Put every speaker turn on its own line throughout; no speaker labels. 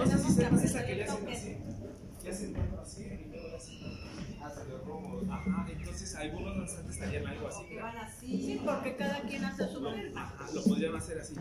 No sé si sepas esa que le hacen así. Le hacen así y luego le hacen algo.
Ah, se lo robo.
Ajá, entonces algunos danzantes estarían algo así.
Que van así.
Sí, porque cada quien hace su
ajá, lo podrían hacer así.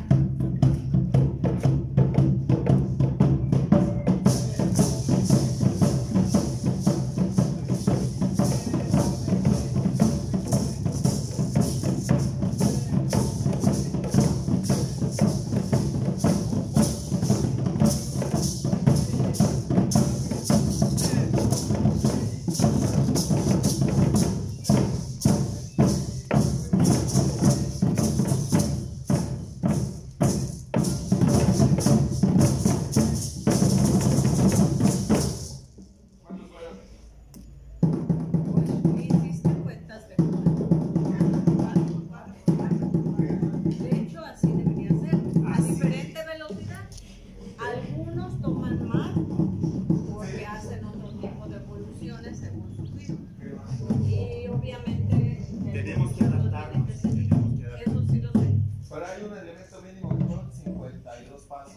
Hay un elemento mínimo que son 52 pasos.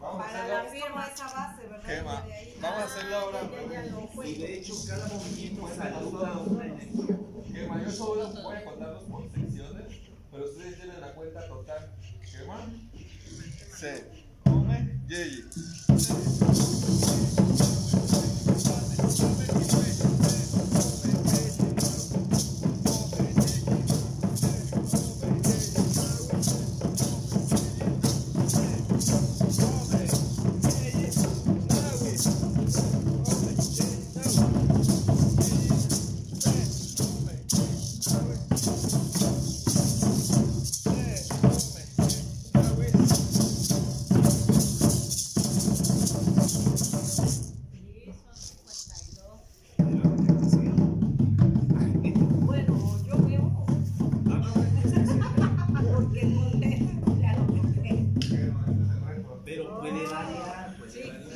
Vamos a
Para la firma esa base, ¿verdad?
Vamos a hacerlo ahora.
Y de hecho, cada movimiento saluda a una energía.
Que ma, yo solo voy a contarlos por secciones, pero ustedes tienen la cuenta total. ¿Qué más? Se come yeyi.
Mình.